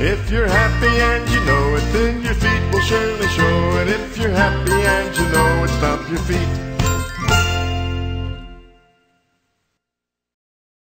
If you're happy and you know it, then your feet will surely show it. If you're happy and you know it, stomp your feet.